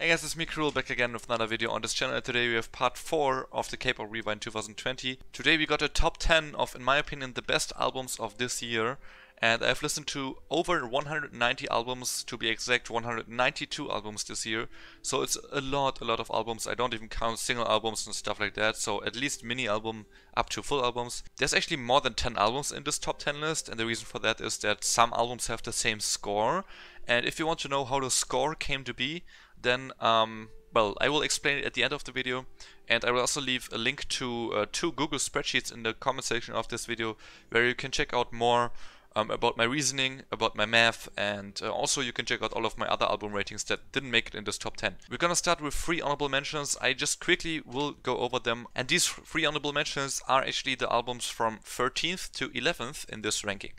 Hey guys, it's me Cruel back again with another video on this channel. Today we have part 4 of the K-pop Rewind 2020. Today we got a top 10 of, in my opinion, the best albums of this year. And I've listened to over 190 albums, to be exact 192 albums this year. So it's a lot, a lot of albums. I don't even count single albums and stuff like that. So at least mini album up to full albums. There's actually more than 10 albums in this top 10 list. And the reason for that is that some albums have the same score. And if you want to know how the score came to be, then um, well, I will explain it at the end of the video and I will also leave a link to uh, two Google spreadsheets in the comment section of this video where you can check out more um, about my reasoning, about my math and uh, also you can check out all of my other album ratings that didn't make it in this top 10. We're gonna start with three honorable mentions, I just quickly will go over them and these three honorable mentions are actually the albums from 13th to 11th in this ranking.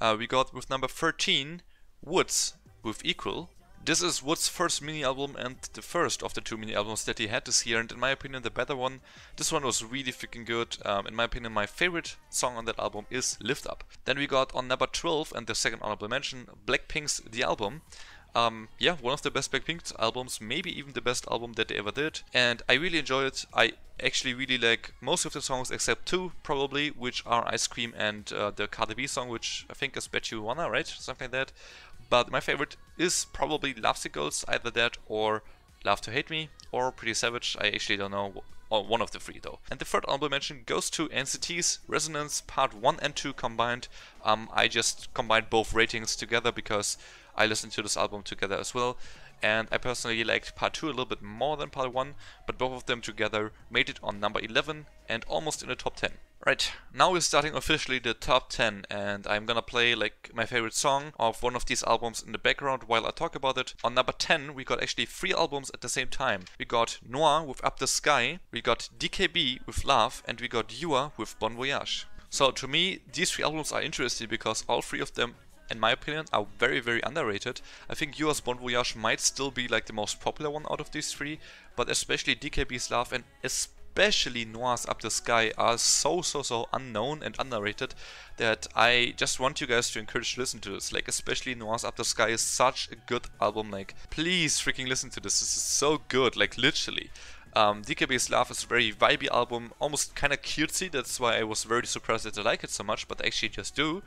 Uh, we got with number 13 WOODZ with Equal, this is WOODZ's first mini album and the first of the two mini albums that he had this year and in my opinion the better one. This one was really freaking good. Um, in my opinion my favorite song on that album is Lift Up. Then we got on number 12 and the second honorable mention Blackpink's The Album. Um, yeah, one of the best Blackpink albums, maybe even the best album that they ever did. And I really enjoy it. I actually really like most of the songs except two, probably, which are Ice Cream and uh, the Cardi B song, which I think is Bet You Wanna, right? Something like that. But my favorite is probably Lovesick Girls, either that or Love to Hate Me or Pretty Savage. I actually don't know or one of the three though. And the third honorable mention goes to NCT's Resonance Part 1 and 2 combined. Um, I just combined both ratings together because I listened to this album together as well. And I personally liked Part 2 a little bit more than Part 1, but both of them together made it on number 11 and almost in the top 10. Right, now we're starting officially the top 10 and I'm gonna play like my favorite song of one of these albums in the background while I talk about it. On number 10 we got actually three albums at the same time. We got Noir with Up the Sky, we got DKB with Love and we got YooA with Bon Voyage. So to me these three albums are interesting because all three of them in my opinion, are very, very underrated. I think YooA's Bon Voyage might still be like the most popular one out of these three, but especially DKB's Love and especially especially Noir's Up the Sky are so so so unknown and underrated that I just want you guys to encourage to listen to this. Like especially Noir's Up the Sky is such a good album. Like please freaking listen to this. This is so good. Like literally. Um, DKB's Love is a very vibey album, almost kind of cutesy, that's why I was very surprised that I like it so much, but I actually just do.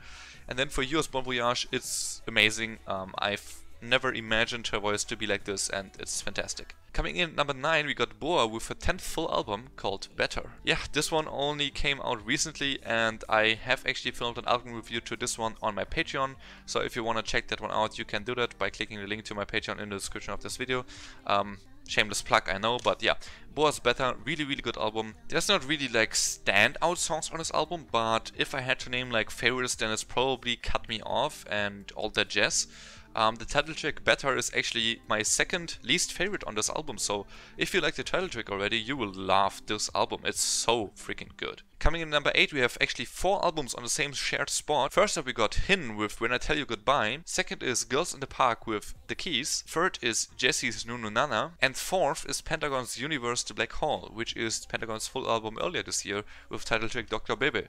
And then for YooA's Bon Voyage, it's amazing. Um, I've never imagined her voice to be like this and it's fantastic. Coming in number 9 we got BoA with a 10th full album called Better. Yeah, this one only came out recently and I have actually filmed an album review to this one on my Patreon. So if you want to check that one out you can do that by clicking the link to my Patreon in the description of this video. Um, shameless plug I know, but yeah, BoA's Better, really really good album. There's not really like standout songs on this album, but if I had to name like favorites then it's probably Cut Me Off and All That Jazz. Um, the title track Better is actually my second least favorite on this album, so if you like the title track already, you will love this album. It's so freaking good. Coming in number 8 we have actually 4 albums on the same shared spot. First up we got Hin with When I Tell You Goodbye. Second is Girls in the Park with The Keys. Third is Jessi's Nunu Nana. And fourth is Pentagon's Universe The Black Hole, which is Pentagon's full album earlier this year with title track Dr. Bebe.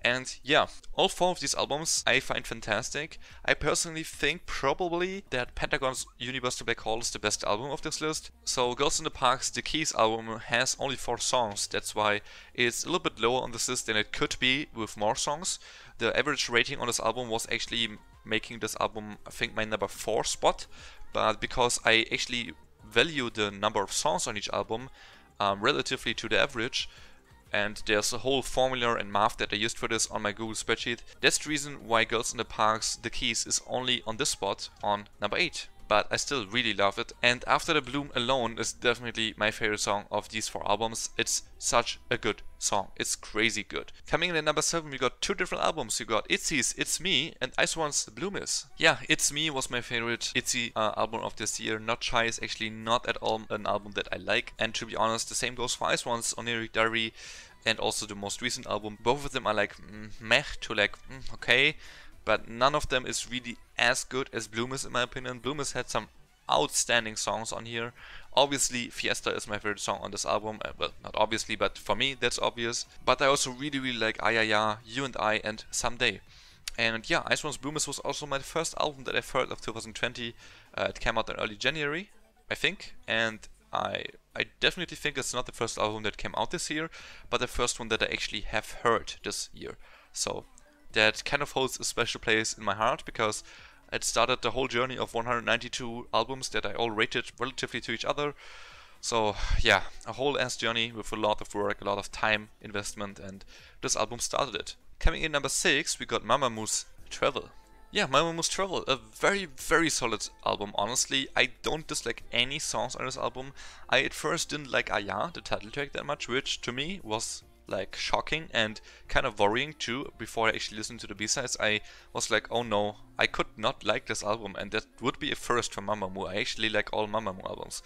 And yeah, all four of these albums I find fantastic. I personally think probably that Pentagon's Universe The Black Hole is the best album of this list. So Girls in the Park's The Keys album has only 4 songs, that's why it's a little bit lower on the list than it could be with more songs. The average rating on this album was actually making this album, I think, my number 4 spot, but because I actually value the number of songs on each album um, relatively to the average, and there's a whole formula and math that I used for this on my Google spreadsheet. That's the reason why Girls in the Parks The Keys is only on this spot on number 8 but I still really love it. And After the Bloom alone is definitely my favorite song of these four albums. It's such a good song. It's crazy good. Coming in at number 7 we got two different albums. You got ITZY's It's Me and IZ*ONE's Bloom Is. Yeah, It's Me was my favorite ITZY uh, album of this year. Not Shy is actually not at all an album that I like. And to be honest, the same goes for IZ*ONE's Oneiric Diary and also the most recent album. Both of them are like mm, meh to like mm, okay but none of them is really as good as Bloom Is in my opinion. Bloom Is had some outstanding songs on here. Obviously, Fiesta is my favorite song on this album. Uh, well, not obviously, but for me, that's obvious. But I also really, really like Ayaya, You and I, and Someday. And yeah, IZ*ONE's Bloom Is was also my first album that I've heard of 2020. Uh, it came out in early January. I think, and I I definitely think it's not the first album that came out this year, but the first one that I actually have heard this year. So that kind of holds a special place in my heart because it started the whole journey of 192 albums that I all rated relatively to each other. So yeah, a whole ass journey with a lot of work, a lot of time investment, and this album started it. Coming in number 6, we got Mamamoo's Travel. Yeah, Mamamoo's Travel, a very, very solid album, honestly. I don't dislike any songs on this album. I at first didn't like ah Aya, the title track, that much, which to me was like shocking and kind of worrying too. Before I actually listened to the B-sides, I was like, oh no, I could not like this album, and that would be a first for Mamamoo. I actually like all Mamamoo albums.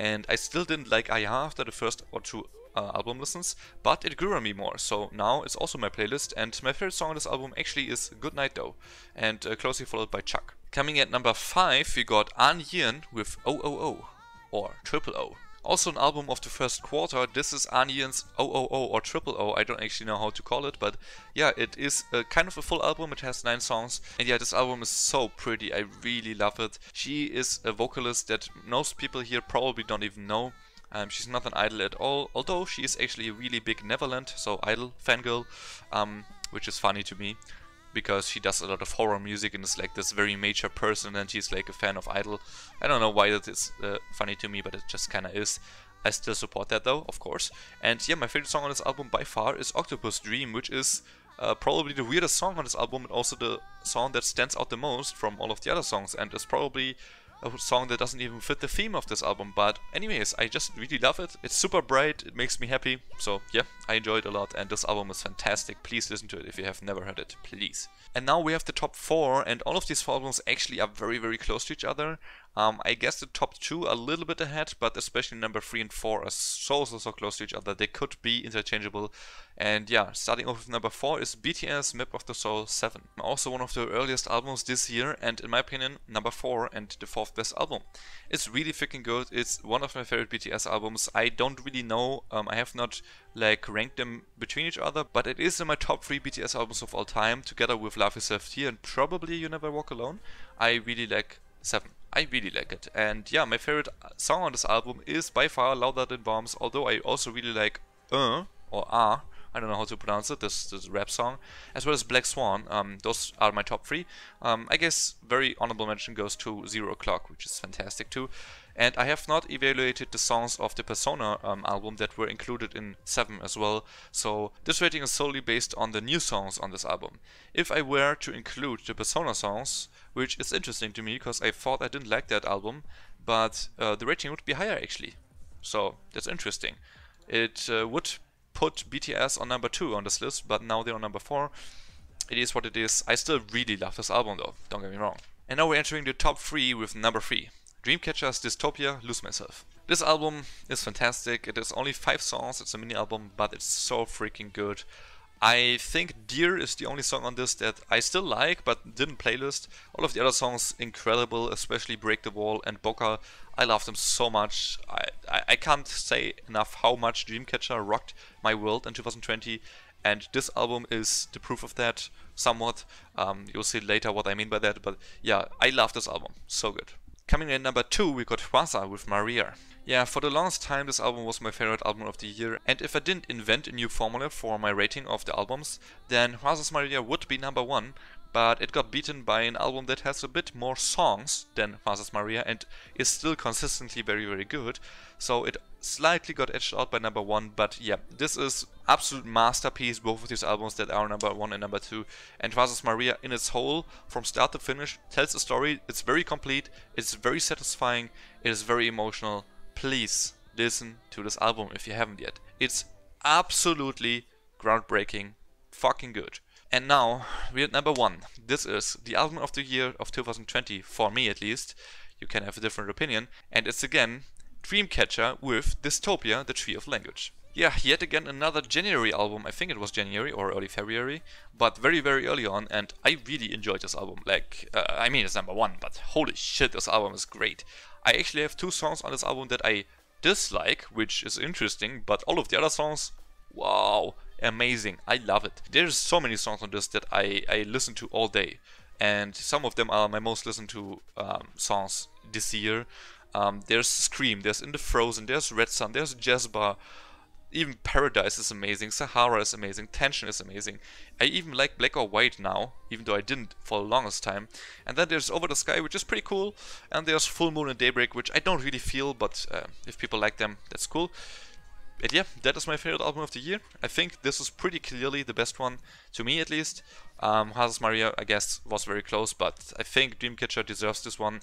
And I still didn't like Aya after the first or two uh, album listens, but it grew on me more. So now it's also my playlist, and my favorite song on this album actually is Good Night Though, and uh, closely followed by Chuck. Coming at number 5, we got Ahn Ye-eun with OOO, or Triple O. Also an album of the first quarter, this is Ahn Ye-eun's OOO or Triple O, I don't actually know how to call it, but yeah, it is a, kind of a full album, it has 9 songs, and yeah, this album is so pretty, I really love it. She is a vocalist that most people here probably don't even know, um, she's not an idol at all, although she is actually a really big Neverland, so idol fangirl, um, which is funny to me because she does a lot of horror music and is like this very major person and she's like a fan of Idol. I don't know why that is uh, funny to me, but it just kinda is. I still support that though, of course. And yeah, my favorite song on this album by far is Octopus Dream, which is uh, probably the weirdest song on this album and also the song that stands out the most from all of the other songs and is probably a song that doesn't even fit the theme of this album. But anyways, I just really love it. It's super bright, it makes me happy. So yeah, I enjoy it a lot and this album is fantastic. Please listen to it if you have never heard it, please. And now we have the top four and all of these four albums actually are very very close to each other. Um, I guess the top two are a little bit ahead, but especially number three and four are so so so close to each other. They could be interchangeable. And yeah, starting off with number four is BTS Map of the Soul 7. Also one of the earliest albums this year, and in my opinion, number four and the fourth best album. It's really freaking good. It's one of my favorite BTS albums. I don't really know. Um, I have not like ranked them between each other, but it is in my top three BTS albums of all time, together with Love Yourself Her and probably You Never Walk Alone. I really like 7. I really like it. And yeah, my favorite song on this album is by far Louder Than Bombs, although I also really like Uh or Ah. I don't know how to pronounce it, this, this rap song, as well as Black Swan. Um, those are my top three. Um, I guess very honorable mention goes to Zero O'Clock, which is fantastic too. And I have not evaluated the songs of the Persona um, album that were included in 7 as well, so this rating is solely based on the new songs on this album. If I were to include the Persona songs, which is interesting to me because I thought I didn't like that album, but uh, the rating would be higher actually. So that's interesting. It uh, would put BTS on number 2 on this list, but now they're on number 4. It is what it is. I still really love this album though, don't get me wrong. And now we're entering the top 3 with number 3. Dreamcatcher's Dystopia, Lose Myself. This album is fantastic, it is only 5 songs, it's a mini album, but it's so freaking good. I think Dear is the only song on this that I still like, but didn't playlist. All of the other songs incredible, especially Break the Wall and Boca. I love them so much. I, I, I can't say enough how much Dreamcatcher rocked my world in 2020, and this album is the proof of that somewhat. Um, you'll see later what I mean by that, but yeah, I love this album. So good. Coming in number 2, we got Hwasa with Maria. Yeah, for the longest time this album was my favorite album of the year, and if I didn't invent a new formula for my rating of the albums, then Hwasa's Maria would be number 1, but it got beaten by an album that has a bit more songs than Hwasa's Maria and is still consistently very very good. So it slightly got edged out by number one, but yeah, this is absolute masterpiece, both of these albums that are number one and number two. And Hwasa's Maria in its whole, from start to finish, tells a story. It's very complete, it's very satisfying, it is very emotional. Please listen to this album if you haven't yet. It's absolutely groundbreaking, fucking good. And now at number one. This is the album of the year of 2020, for me at least. You can have a different opinion. And it's again Dreamcatcher with Dystopia, the Tree of Language. Yeah, yet again another January album, I think it was January or early February, but very very early on and I really enjoyed this album. Like, uh, I mean it's number one, but holy shit this album is great. I actually have two songs on this album that I dislike, which is interesting, but all of the other songs, wow, amazing. I love it. There's so many songs on this that I, I listen to all day. And some of them are my most listened to um, songs this year. Um, there's Scream, there's In the Frozen, there's Red Sun, there's Jazz Bar, even Paradise is amazing, Sahara is amazing, Tension is amazing. I even like Black or White now, even though I didn't for the longest time. And then there's Over the Sky, which is pretty cool, and there's Full Moon and Daybreak, which I don't really feel, but uh, if people like them, that's cool. But yeah, that is my favorite album of the year. I think this is pretty clearly the best one, to me at least. Um, Hwasa's Maria, I guess, was very close, but I think Dreamcatcher deserves this one.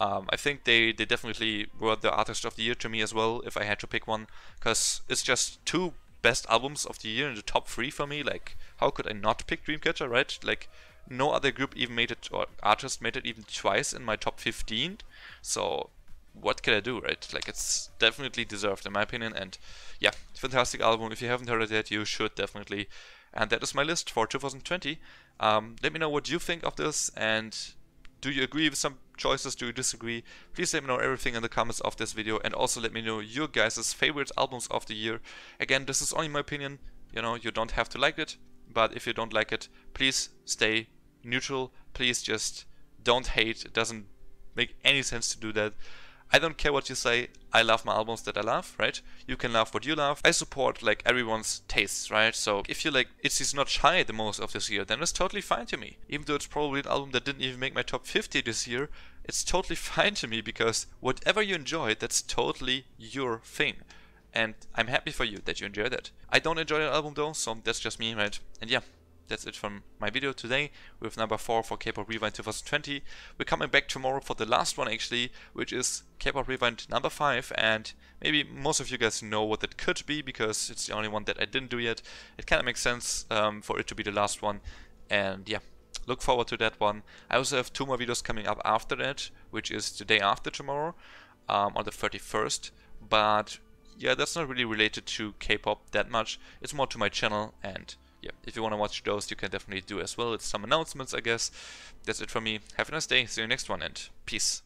Um, I think they, they definitely were the artist of the year to me as well, if I had to pick one, because it's just two best albums of the year in the top three for me. Like, how could I not pick Dreamcatcher, right? Like, no other group even made it, or artist made it even twice in my top 15. So, what can I do, right? Like, it's definitely deserved, in my opinion. And yeah, fantastic album. If you haven't heard it yet, you should definitely. And that is my list for 2020. Um, let me know what you think of this and do you agree with some choices? Do you disagree? Please let me know everything in the comments of this video and also let me know your guys' favorite albums of the year. Again, this is only my opinion, you know, you don't have to like it, but if you don't like it, please stay neutral. Please just don't hate. It doesn't make any sense to do that. I don't care what you say. I love my albums that I love, right? You can love what you love. I support like everyone's tastes, right? So if you like Itzy's Not Shy the most of this year, then it's totally fine to me. Even though it's probably an album that didn't even make my top 50 this year, it's totally fine to me because whatever you enjoy, that's totally your thing. And I'm happy for you that you enjoy that. I don't enjoy that album though, so that's just me, right? And yeah, that's it from my video today with number 4 for K-Pop Rewind 2020. We're coming back tomorrow for the last one actually, which is K-Pop Rewind number 5 and maybe most of you guys know what that could be because it's the only one that I didn't do yet. It kind of makes sense um, for it to be the last one and yeah, look forward to that one. I also have two more videos coming up after that, which is the day after tomorrow um, on the 31st, but yeah, that's not really related to K-pop that much. It's more to my channel and yeah, if you want to watch those, you can definitely do as well. It's some announcements, I guess. That's it from me. Have a nice day. See you next one and peace.